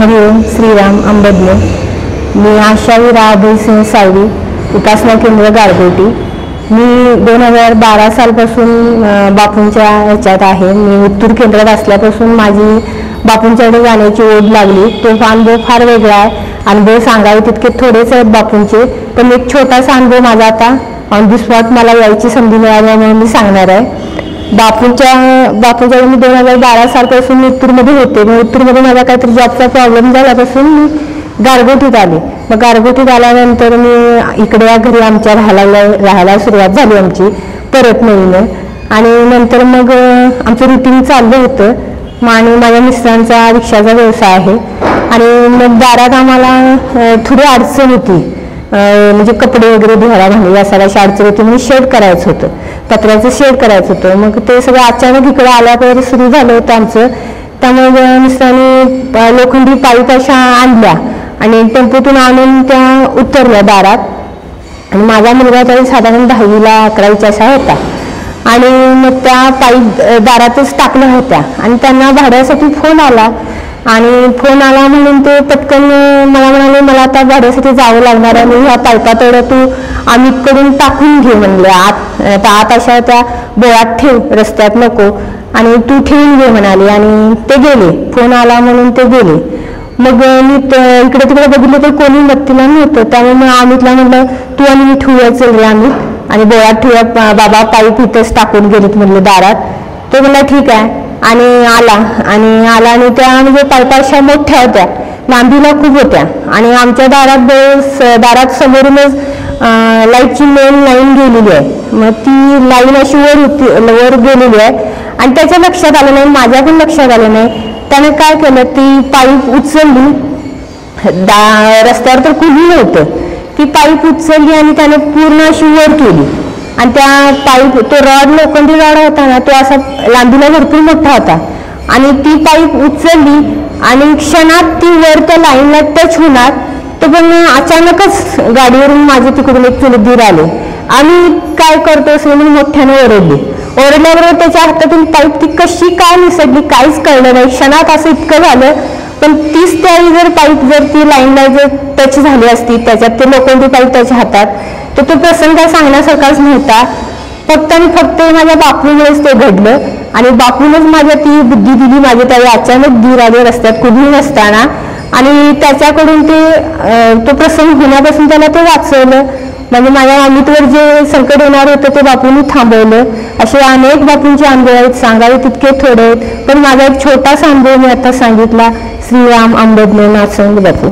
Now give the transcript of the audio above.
हरिओम श्रीराम अंबदने मी आशा विरा अभयसिंह सावडी उपासना केंद्र गारगोटी. मी दोन हजार बारा सालपासून बापूंच्या ह्याच्यात आहे. मी उत्तूर केंद्रात असल्यापासून माझी बापूंच्याकडे जाण्याची ओढ लागली. तो अनुभव फार वेगळा आहे. अनुभव सांगावे तितके थोडेच आहेत बापूंचे पण एक छोटासा अनुभव माझा आता ऑन दी स्पॉट मला यायची संधी मिळाल्यामुळे मी सांगणार आहे. बापूच्या बापूच्या मी दोन हजार बारा सालपासून मी होते. मग उत्तूरमध्ये माझा काहीतरी जॉबचा प्रॉब्लेम झाल्यापासून मी गारगोटीत आले. मग गारगोटीत आल्यानंतर मी इकडे या घरी आमच्या राहायला राहायला सुरुवात झाली आमची परत नवीन. आणि नंतर मग आमचं रुटीन चाललं होतं. मग आणि माझ्या मिस्टरांचा रिक्षाचा व्यवसाय आहे. आणि मग दारात आम्हाला थोडी अडचण होती. म्हणजे कपडे वगैरे धुवायला भांडी असायला अशी अडचण होती म्हणून शेड करायचं होतं. पत्र्याचं शेड करायचं होतं. मग ते सगळं अचानक इकडे आल्यावर सुरू झालं होतं आमचं. त्यामुळे मिस्टरांनी लोखंडी पाईप अशा आणल्या आणि टेम्पोतून आणून त्या उतरल्या दारात. आणि माझा मुलगा तरी साधारण दहावीला अकरावीच्या असा होता. आणि मग त्या पाईप दारातच टाकल्या होत्या. आणि त्यांना भाड्यासाठी फोन आला. आणि फोन आला म्हणून ते पटकन मला म्हणाले मला आता भाड्यासाठी जावं लागणार आहे. आणि ह्या पाईपा तेवढ्या तू आम्हीकडून टाकून घे म्हणले. आत अ, आत अशा त्या बोळात ठेव रस्त्यात नको. आणि तू ठेवून घे म्हणाले. आणि ते गेले. फोन आला म्हणून ते गेले. मग मी इकडे तिकडे बघितलं तर कोणी मत्तीला नव्हतं. त्यामुळे मग अमितला म्हणलं तू आणि मी ठेवूया चल आम्ही. आणि बोळात ठेवूया बाबा पाईप इथंच टाकून गेलेत म्हणलं दारात. तो म्हणला ठीक आहे. आणि आला. आणि आला आणि त्या म्हणजे पायपाशा अशा मोठ्या होत्या लांबीला खूप होत्या. आणि आमच्या दारात स- दारात समोरूनच लाईटची मेन लाईन गेलेली आहे. मग ती लाईन अशी वर होती वर गेलेली आहे. आणि त्याच्या लक्षात आलं नाही माझ्या पण लक्षात आलं नाही. त्याने काय केलं ती पाईप उचलली. दा रस्त्यावर तर कुणी नव्हतं. ती पाईप उचलली आणि त्याने पूर्ण अशी वर केली. आणि त्या पाईप तो रॉड लोखंडी रॉड होता ना तो असा लांबीला भरपूर मोठा होता. आणि ती पाईप उचलली आणि क्षणात ती वर त्या लाईनला टच होणार तर पण अचानकच गाडीवरून माझे तिकडून एक चुलत आले. आम्ही काय करतो असं म्हणून मोठ्याने ओरडली. ओरडल्याबरोबर त्याच्या हातातून पाईप ती कशी काय निसटली काहीच कळलं नाही. क्षणात असं इतकं झालं पण तीच त्यावेळी जर पाईप जर ती लाईनला जर टच झाली असती त्याच्यात ते लोखंडी पाईप त्याच्या हातात. तर तो प्रसंग काय सांगण्यासारखाच नव्हता. फक्त आणि फक्त माझ्या बापूमुळेच ते घडलं. आणि बापूनच माझ्या ती बुद्धी दिली माझ्या त्यावेळी अचानक दूर आले रस्त्यात कुठेही नसताना. आणि त्याच्याकडून ते तो प्रसंग होण्यापासून त्याला ते वाचवलं. म्हणजे माझ्या अमितवर जे संकट येणार होतं ते बापूंनी थांबवलं. असे अनेक बापूंचे अनुभव आहेत. सांगावे तितके थोडे आहेत. पण माझा एक छोटासा अनुभव मी आता सांगितला. श्रीराम आंबेडकर नाचंग बापू.